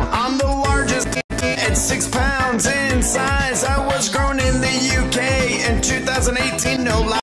I'm the largest at six pounds in size. I was grown in the UK in 2018, no lie.